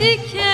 diken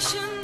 başında